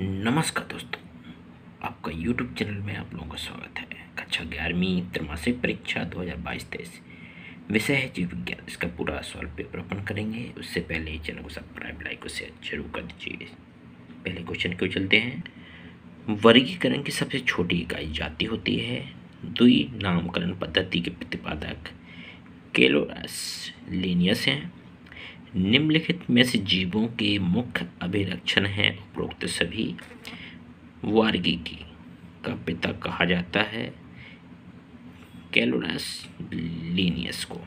नमस्कार दोस्तों, आपका YouTube चैनल में आप लोगों का स्वागत है। कक्षा ग्यारहवीं त्रैमासिक परीक्षा 2022 तेईस। विषय है जीव विज्ञान, इसका पूरा सॉल्व पेपर ओपन करेंगे। उससे पहले चैनल को सब्सक्राइब लाइक और शेयर ज़रूर कर दीजिए। पहले क्वेश्चन क्यों चलते हैं। वर्गीकरण की सबसे छोटी इकाई जाति होती है। दुई नामकरण पद्धति के प्रतिपादक केलोरस लीनियस हैं। निम्नलिखित में से जीवों के मुख्य अभिलक्षण हैं उपरोक्त सभी। वार्गिकी का पिता कहा जाता है कैलोरस लीनियस को।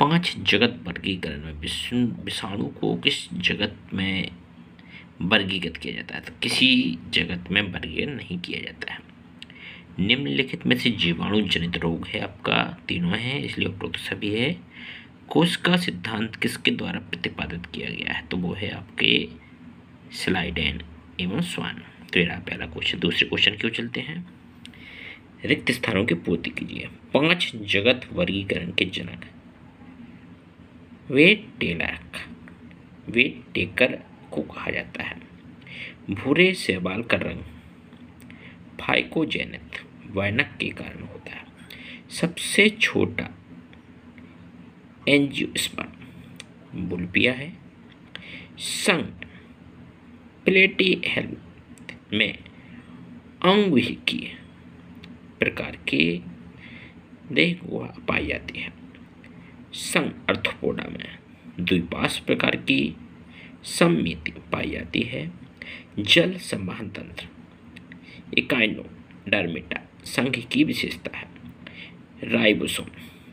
पाँच जगत वर्गीकरण में विषाणु को किस जगत में वर्गीकृत किया जाता है? तो किसी जगत में वर्गीकरण नहीं किया जाता है। निम्नलिखित में से जीवाणु जनित रोग है आपका, तीनों है, इसलिए उपरोक्त सभी है। कोश का सिद्धांत किसके द्वारा प्रतिपादित किया गया है? तो वो है आपके स्लाइडेन एवं स्वान। तो ये पहला क्वेश्चन दूसरे क्वेश्चन क्यों चलते हैं। रिक्त स्थानों की पूर्ति कीजिए पाँच जगत वर्गीकरण के जनक। वे टेलक, वे टेकर को कहा जाता है। भूरे सेबाल का रंग फाइकोजेनित, वैनक के कारण होता है। सबसे छोटा एंजियोस्पर्म। बुलपिया है। संग, प्लेटी हेल्थ में अंगविकी प्रकार के देह गुहा पाई जाती है। संग, अर्थोपोडा में द्विपास प्रकार की सम्मिति पाई जाती है। जल संवहन तंत्र इकाइनो डर्मिटा संघ की विशेषता है। राइबोसोम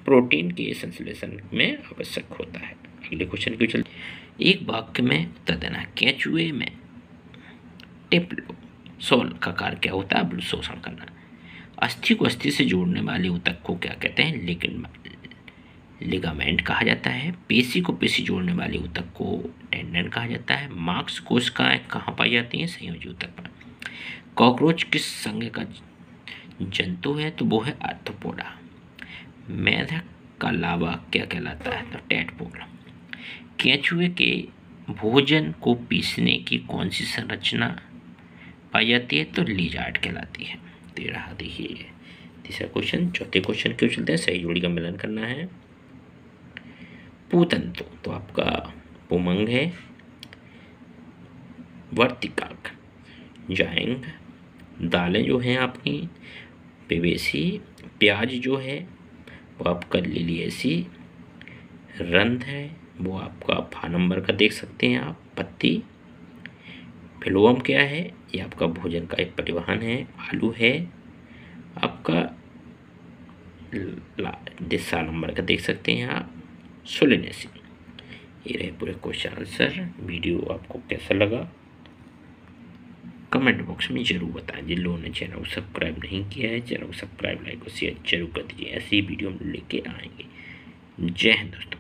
प्रोटीन के संश्लेषण में आवश्यक होता है। अगले क्वेश्चन क्यों चलते एक वाक्य में उत्तर देना केंचुए में टिप्लो, सोल का कार्य क्या होता है? शोषण करना। अस्थि को अस्थि से जोड़ने वाले उतक को क्या कहते हैं? लेकिन लिगामेंट कहा जाता है। पेशी को पेशी जोड़ने वाले उतक को टेंडन कहा जाता है। मार्क्स कोशिकाएँ कहाँ पाई जाती हैं? संयोजी उतक पर। कॉकरोच किस संघ का जंतु है? तो वो है आर्थोपोडा मेढक का लावा क्या कहलाता है? तो टैटपोल केंचुए के भोजन को पीसने की कौन सी संरचना पाई जाती है? तो लीजार्ड कहलाती है। तेरह देखिए, तीसरा क्वेश्चन चौथे क्वेश्चन क्यों चलते हैं। सही जोड़ी का मिलन करना है। पूतंतु तो आपका पुमंग है। वर्तिकाक जाएंग दालें जो हैं आपकी पेवेसी प्याज जो है वो आपका लिलियसी रंध है, वो आपका फा नंबर का देख सकते हैं आप, पत्ती। फिलोम क्या है? ये आपका भोजन का एक परिवहन है, आलू है। आपका दिशा नंबर का देख सकते हैं आप सोलिनेसी ये रहे पूरे क्वेश्चन आंसर, वीडियो आपको कैसा लगा? कमेंट बॉक्स में ज़रूर बताएँ। जिन लोगों ने चैनल को सब्सक्राइब नहीं किया है, चैनल को सब्सक्राइब, लाइक और शेयर ज़रूर कर दीजिए। ऐसी वीडियो हम लेके आएँगे। जय हिंद दोस्तों।